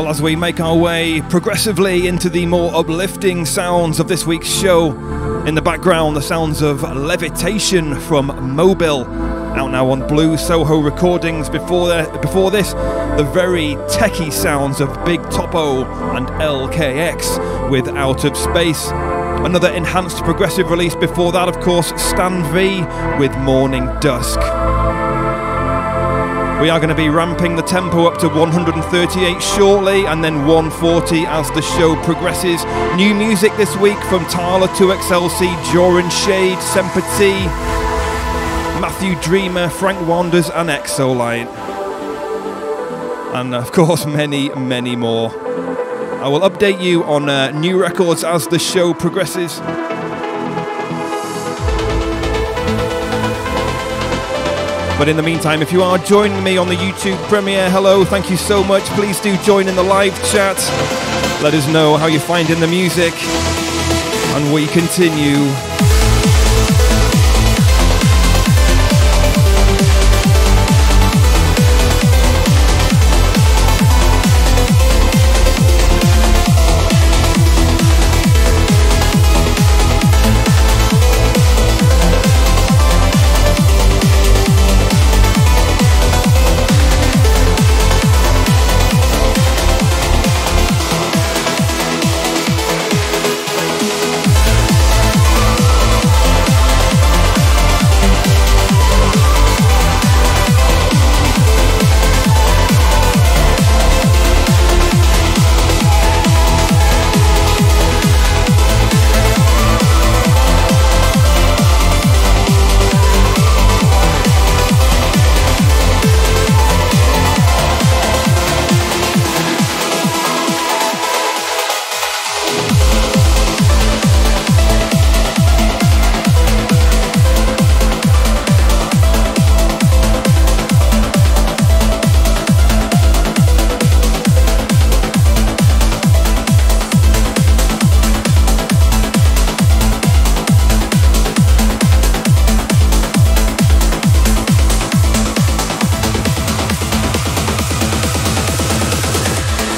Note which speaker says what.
Speaker 1: Well, as we make our way progressively into the more uplifting sounds of this week's show, in the background, the sounds of Levitation from Mobil, out now on Blue Soho Recordings. Before, the, before this, the very techie sounds of Big Topo and LKX with Out of Space. Another enhanced progressive release before that, of course, Stan V with Morning Dusk. We are going to be ramping the tempo up to 138 shortly and then 140 as the show progresses. New music this week from Talla 2XLC, Joran Shade, Semper T, Matthew Dreamer, Frank Wanders, and Exolight. And of course, many, many more. I will update you on uh, new records as the show progresses. But in the meantime, if you are joining me on the YouTube premiere, hello, thank you so much. Please do join in the live chat. Let us know how you're finding the music. And we continue